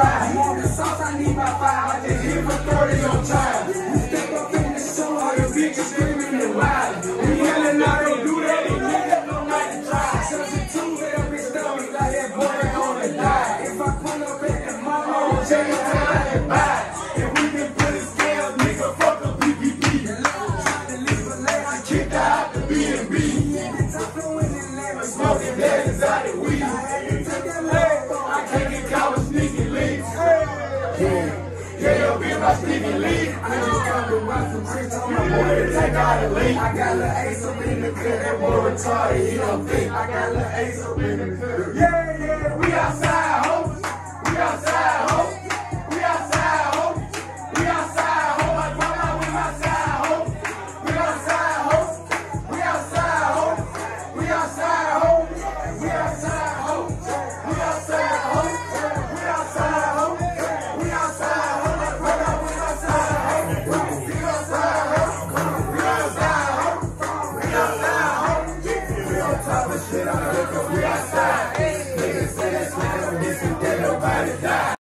You want the sauce, I need my five. I just hit for 30 on time. You step up in the show, all your bitches screaming and wild. We yelling out, don't do that, they niggas don't like to try. Substitute that bitch stomach like that boy that gonna die. If I pull up at the mama, I'll check it I can buy. And we can put a nigga, fuck a PPP. Trying to leave a lane, I kicked out the B&B. Smoking daddies out of weed. Yeah, yeah, yo, be my Stevie Lee. I just come to watch some tricks on my boy to take out a link. I got little ace up in the cut, that boy retarded, he don't think. I got little ace up in the cut. Outside,